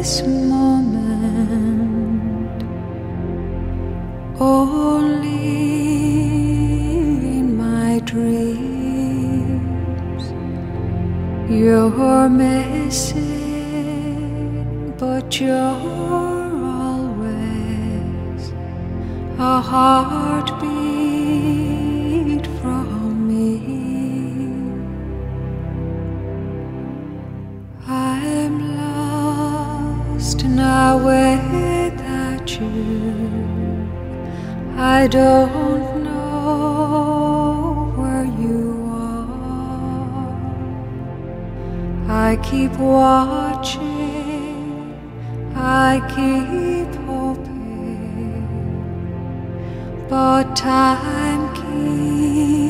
this moment only in my dreams. You're missing, but you're always a heartbeat without you. I don't know where you are. I keep watching, I keep hoping, but time keeps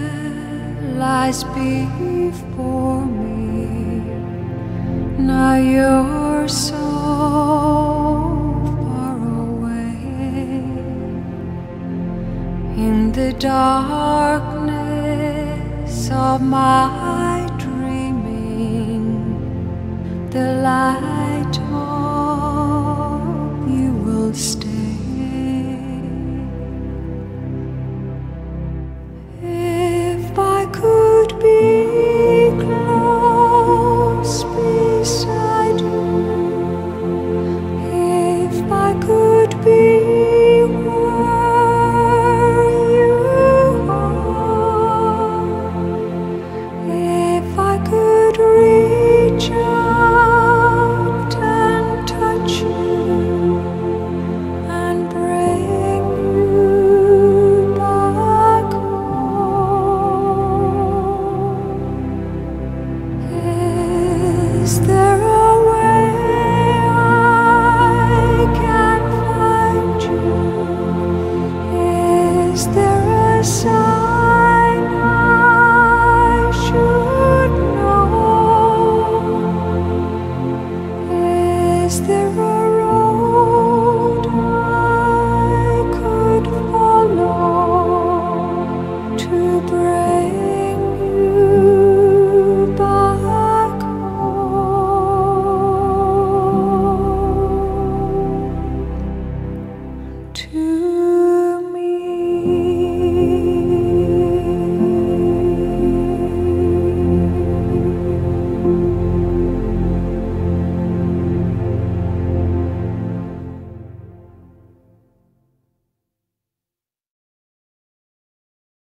lies before me. Now you're so far away in the darkness of my dreaming. The light Is there a road I could follow to break?